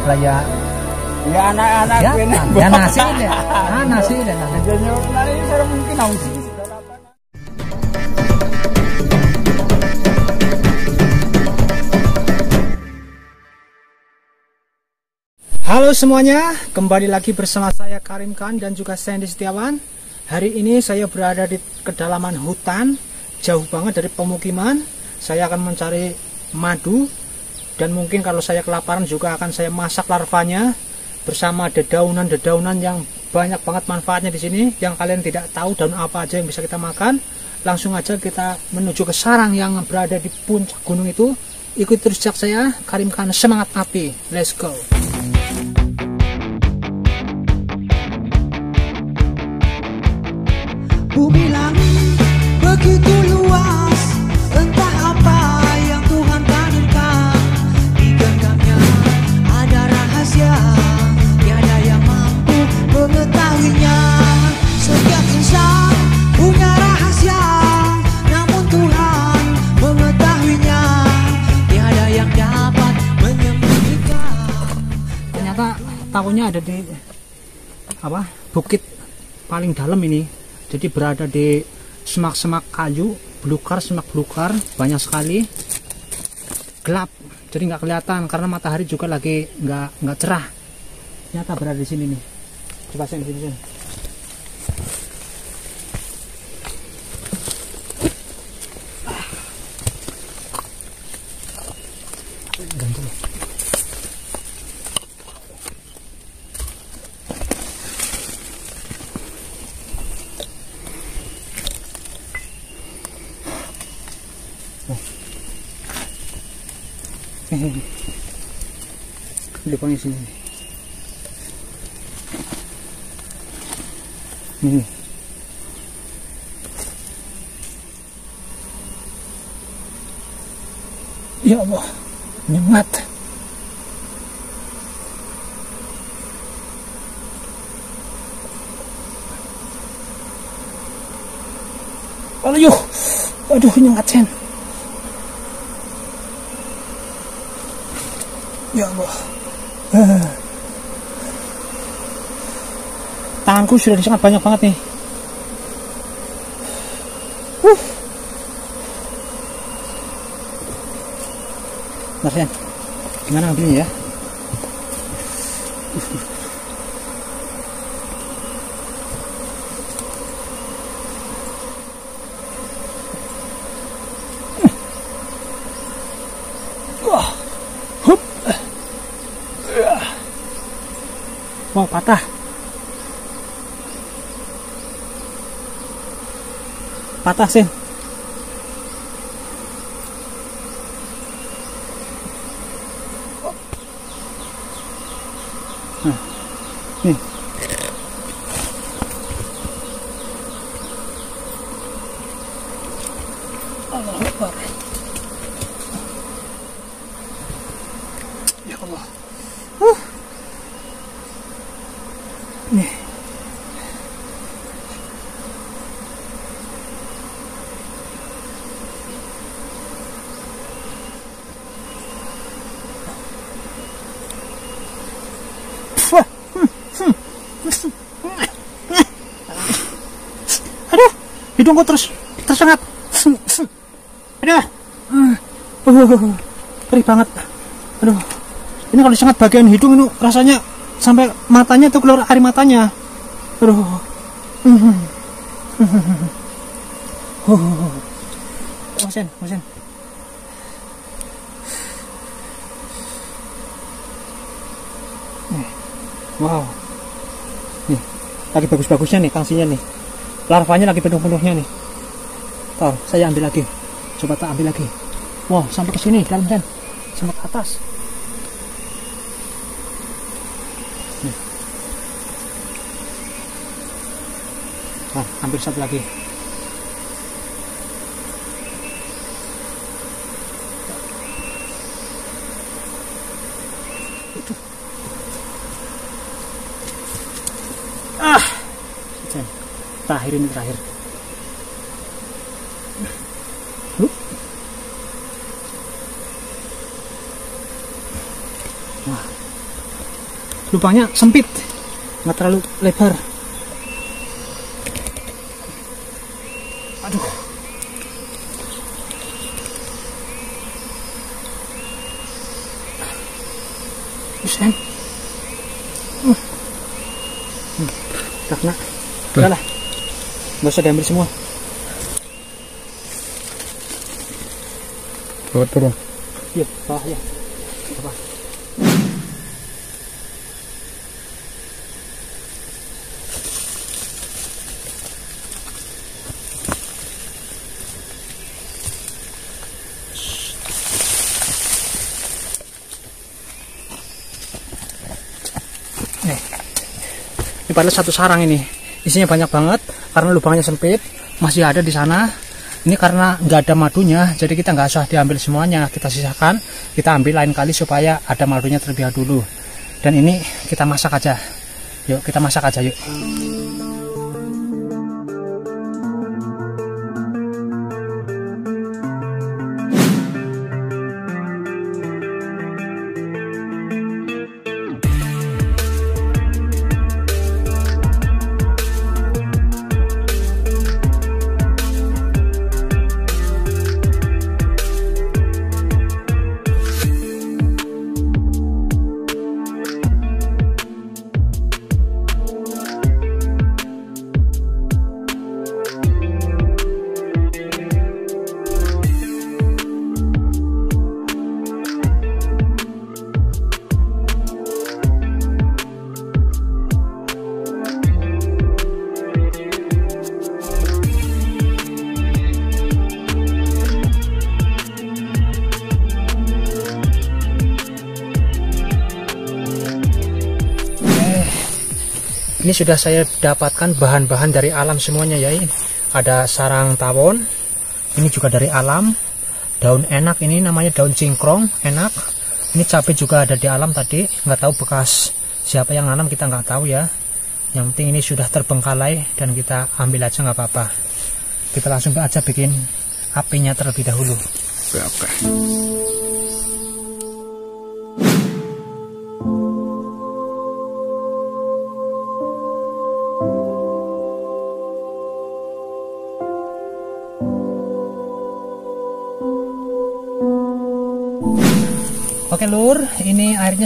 mengarasi ya anak-anak ya, ya nasi deh. Ah, nasi deh. Mungkin harus Halo semuanya, kembali lagi bersama saya Karim Khan dan juga Sandy Setiawan. Hari ini saya berada di kedalaman hutan, jauh banget dari pemukiman. Saya akan mencari madu dan mungkin kalau saya kelaparan juga akan saya masak larvanya bersama dedaunan-dedaunan yang banyak banget manfaatnya di sini yang kalian tidak tahu daun apa aja yang bisa kita makan. Langsung aja kita menuju ke sarang yang berada di puncak gunung itu. Ikuti terus jejak saya, Karim Khan semangat api. Let's go. Bumi tahunya ada di apa? Bukit paling dalam ini. Jadi berada di semak-semak kayu belukar semak belukar banyak sekali. Gelap. Jadi nggak kelihatan karena matahari juga lagi nggak nggak cerah. Ternyata berada di sini nih. Coba sini sini, sini. depannya sini. Nih ya Allah nyemat. Aduh aduh nyengat sen Ya Allah. Eh. Tanganku sudah sangat banyak banget nih. Uh. Sen. Gimana ambilnya ya? Wah. Wah, patah. Patah, Sin. Nah, nih. Aduh, hidungku terus tersengat. Aduh. Uh, perih banget. Aduh. Ini kalau sangat bagian hidung itu rasanya sampai matanya tuh keluar air matanya. Aduh. Mosen. Wow. Nih, lagi bagus-bagusnya nih tangsinya nih. Larvanya lagi penuh-penuhnya nih. Tuh, saya ambil lagi. Coba tak ambil lagi. Wow, sampai ke sini dalam sen. Sampai atas. Nah, hampir satu lagi. terakhir ini terakhir nah lubangnya sempit nggak terlalu lebar aduh Busen. Hmm. hmm. Tak nak. Dah lah. Nggak usah diambil semua. Bawa turun. Iya, bawah ya. Bawah. Nih. Ini padahal satu sarang ini. Isinya banyak banget karena lubangnya sempit. Masih ada di sana. Ini karena nggak ada madunya jadi kita nggak usah diambil semuanya. Kita sisakan kita ambil lain kali supaya ada madunya terlebih dahulu. Dan ini kita masak aja. Yuk kita masak aja yuk ini sudah saya dapatkan bahan-bahan dari alam semuanya ya ini ada sarang tawon ini juga dari alam. Daun enak ini namanya daun cingkrong enak. Ini cabai juga ada di alam tadi nggak tahu bekas siapa yang nanam kita nggak tahu ya. Yang penting ini sudah terbengkalai dan kita ambil aja nggak apa-apa. Kita langsung aja bikin apinya terlebih dahulu. Oke, oke.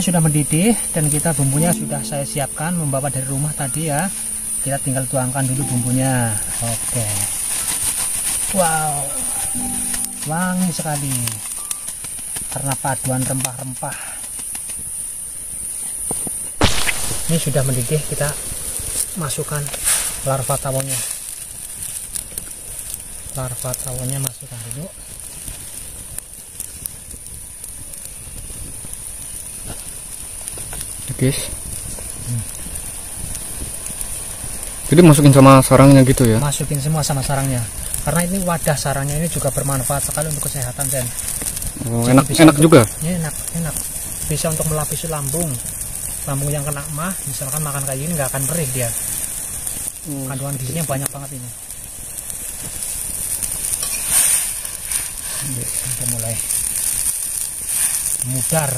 Sudah mendidih dan kita bumbunya sudah saya siapkan membawa dari rumah tadi ya. Kita tinggal tuangkan dulu bumbunya. Oke. Wow. Wangi sekali. Karena paduan rempah-rempah. Ini sudah mendidih, kita masukkan larva tawonnya. Larva tawonnya masukkan dulu. Guys. Jadi masukin sama sarangnya gitu ya? masukin semua sama sarangnya. Karena ini wadah sarangnya ini juga bermanfaat sekali untuk kesehatan Zen Oh, Jadi enak bisa enak untuk- juga. ini enak enak. Bisa untuk melapisi lambung. Lambung yang kena mah misalkan makan kayak gini nggak akan perih dia. Kandungan gizinya banyak banget ini. Udah mulai. Mudar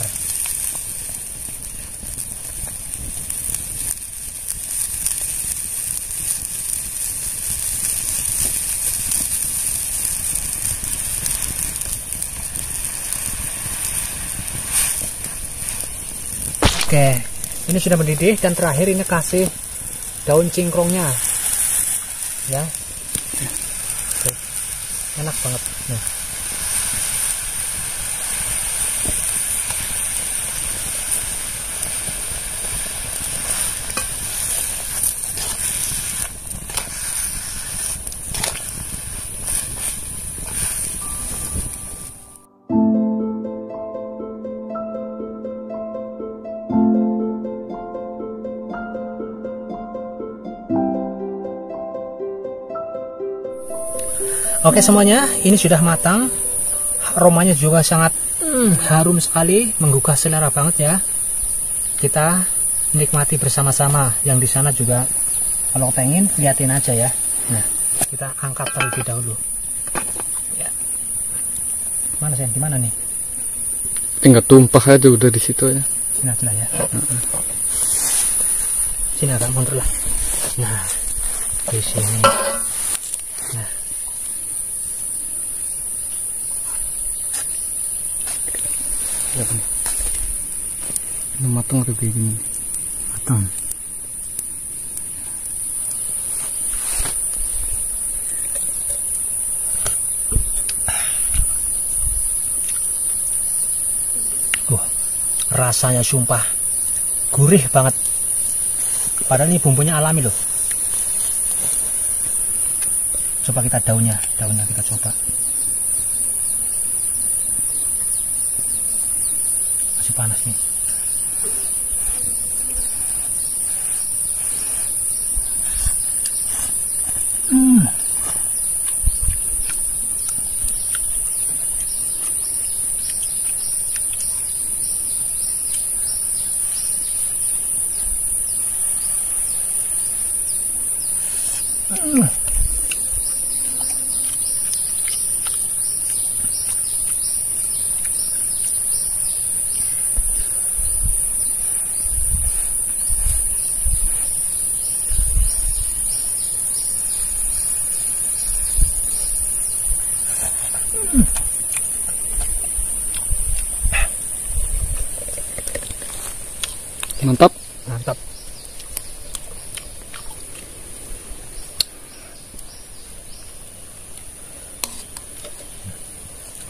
Oke, ini sudah mendidih dan terakhir ini kasih daun cingkrongnya, ya. Enak banget. Nah. Oke semuanya, ini sudah matang. Aromanya juga sangat hmm, harum sekali, menggugah selera banget ya. Kita nikmati bersama-sama. Yang di sana juga kalau pengen liatin aja ya. Nah, kita angkat terlebih dahulu. Ya. Mana sih? Di mana nih? Tinggal tumpah aja udah di situ ya. Sini aja lah ya. sini agak mundur lah nah di sini nah Atau kayak gini? matang rasanya sumpah gurih banget. Padahal ini bumbunya alami loh. Coba kita daunnya, daunnya kita coba. Masih panas nih. Hmm. Mantap. Mantap.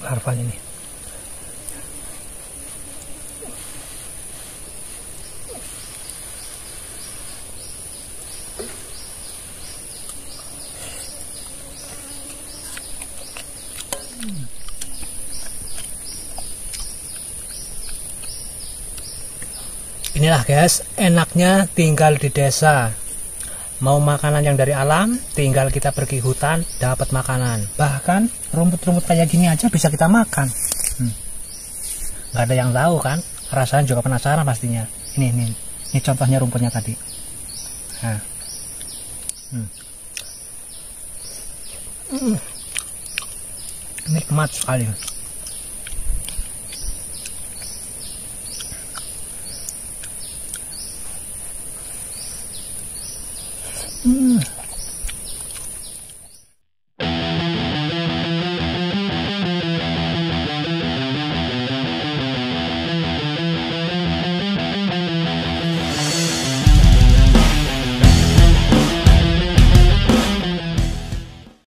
Larvanya nih. Inilah guys, enaknya tinggal di desa. Mau makanan yang dari alam, tinggal kita pergi hutan, dapat makanan. Bahkan rumput-rumput kayak gini aja bisa kita makan. Hmm. Gak ada yang tahu kan? Rasanya juga penasaran pastinya. Ini, ini, ini contohnya rumputnya tadi. Nah. Hmm. Nikmat sekali.